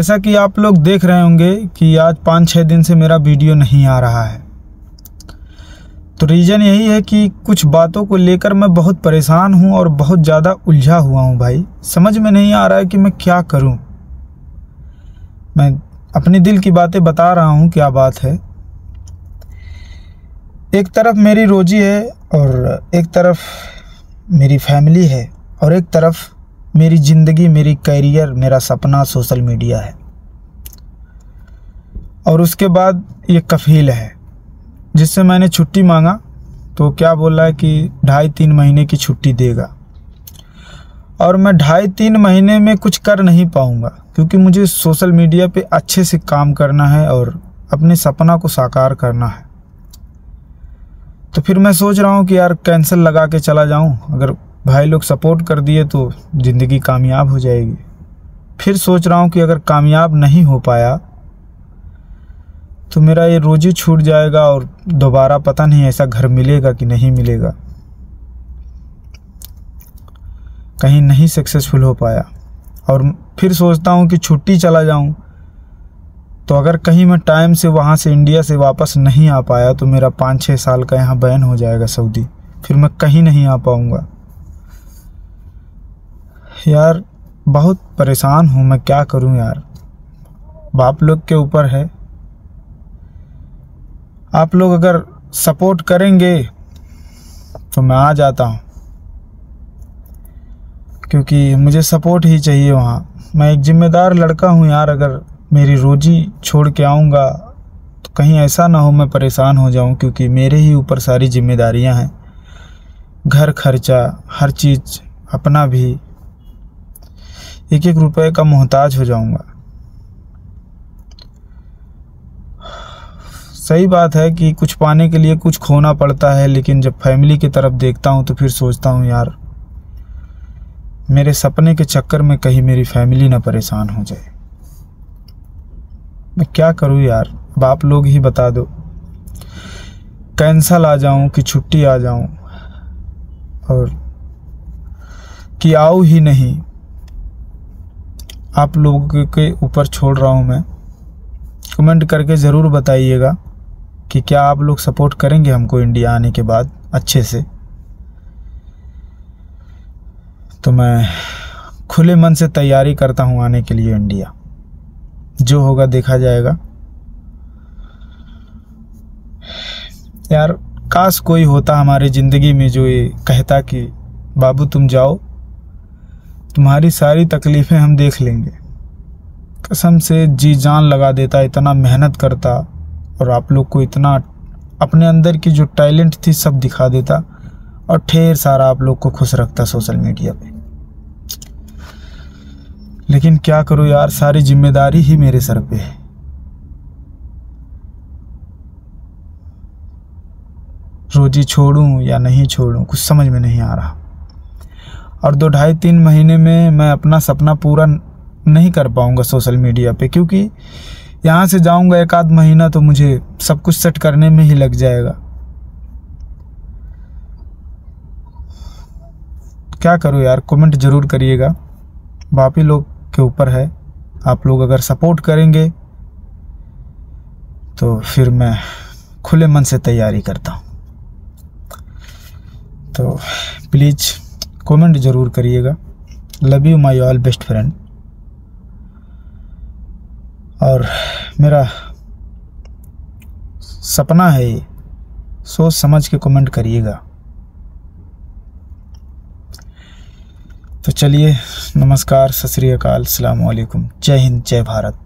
जैसा कि आप लोग देख रहे होंगे कि आज पाँच छः दिन से मेरा वीडियो नहीं आ रहा है। तो रीज़न यही है कि कुछ बातों को लेकर मैं बहुत परेशान हूँ और बहुत ज़्यादा उलझा हुआ हूँ भाई। समझ में नहीं आ रहा है कि मैं क्या करूँ। मैं अपने दिल की बातें बता रहा हूँ, क्या बात है। एक तरफ़ मेरी रोजी है और एक तरफ़ मेरी फैमिली है और एक तरफ़ मेरी ज़िंदगी, मेरी करियर, मेरा सपना सोशल मीडिया है। और उसके बाद ये कफील है, जिससे मैंने छुट्टी मांगा। तो क्या बोला है कि ढाई तीन महीने की छुट्टी देगा। और मैं ढाई तीन महीने में कुछ कर नहीं पाऊँगा, क्योंकि मुझे सोशल मीडिया पे अच्छे से काम करना है और अपने सपना को साकार करना है। तो फिर मैं सोच रहा हूँ कि यार कैंसिल लगा के चला जाऊँ, अगर भाई लोग सपोर्ट कर दिए तो ज़िंदगी कामयाब हो जाएगी। फिर सोच रहा हूँ कि अगर कामयाब नहीं हो पाया तो मेरा ये रोज़ी छूट जाएगा और दोबारा पता नहीं ऐसा घर मिलेगा कि नहीं मिलेगा। कहीं नहीं सक्सेसफुल हो पाया। और फिर सोचता हूँ कि छुट्टी चला जाऊँ तो अगर कहीं मैं टाइम से वहाँ से इंडिया से वापस नहीं आ पाया तो मेरा पाँच छः साल का यहाँ बैन हो जाएगा सऊदी। फिर मैं कहीं नहीं आ पाऊँगा। यार, बहुत परेशान हूँ मैं, क्या करूँ यार? बाप लोग के ऊपर है। आप लोग अगर सपोर्ट करेंगे तो मैं आ जाता हूँ। क्योंकि मुझे सपोर्ट ही चाहिए वहाँ। मैं एक ज़िम्मेदार लड़का हूँ यार, अगर मेरी रोज़ी छोड़ के आऊँगा तो कहीं ऐसा ना हो मैं परेशान हो जाऊँ, क्योंकि मेरे ही ऊपर सारी जिम्मेदारियाँ हैं। घर खर्चा, हर चीज़ अपना भी एक एक रुपए का मोहताज हो जाऊँगा। सही बात है कि कुछ पाने के लिए कुछ खोना पड़ता है, लेकिन जब फैमिली की तरफ़ देखता हूँ तो फिर सोचता हूँ, यार, मेरे सपने के चक्कर में कहीं मेरी फैमिली ना परेशान हो जाए। मैं क्या करूँ यार? अब आप लोग ही बता दो। कैंसल आ जाऊँ कि छुट्टी आ जाऊँ? और कि आओ ही नहीं आप लोगों के ऊपर छोड़ रहा हूँ मैं। कमेंट करके ज़रूर बताइएगा कि क्या आप लोग सपोर्ट करेंगे हमको इंडिया आने के बाद अच्छे से। तो मैं खुले मन से तैयारी करता हूँ आने के लिए इंडिया। जो होगा देखा जाएगा। यार, काश कोई होता हमारी ज़िंदगी में जो ये कहता कि, बाबू तुम जाओ तुम्हारी सारी तकलीफ़ें हम देख लेंगे। कसम से जी जान लगा देता, इतना मेहनत करता और आप लोग को इतना अपने अंदर की जो टैलेंट थी सब दिखा देता और ढेर सारा आप लोग को खुश रखता सोशल मीडिया पे। लेकिन क्या करूँ यार, सारी ज़िम्मेदारी ही मेरे सर पे है। रोजी छोड़ूं या नहीं छोड़ूं, कुछ समझ में नहीं आ रहा। और दो ढाई तीन महीने में मैं अपना सपना पूरा नहीं कर पाऊँगा सोशल मीडिया पे, क्योंकि यहाँ से जाऊँगा एक आध महीना तो मुझे सब कुछ सेट करने में ही लग जाएगा। क्या करूँ यार? कमेंट ज़रूर करिएगा। बापी लोग के ऊपर है। आप लोग अगर सपोर्ट करेंगे तो फिर मैं खुले मन से तैयारी करता हूँ। तो प्लीज़ कमेंट ज़रूर करिएगा। Love you my all best friend और मेरा सपना है ये सोच समझ के कमेंट करिएगा। तो चलिए, नमस्कार, सत श्री अकाल, सलाम वालेकुम। जय हिंद, जय भारत।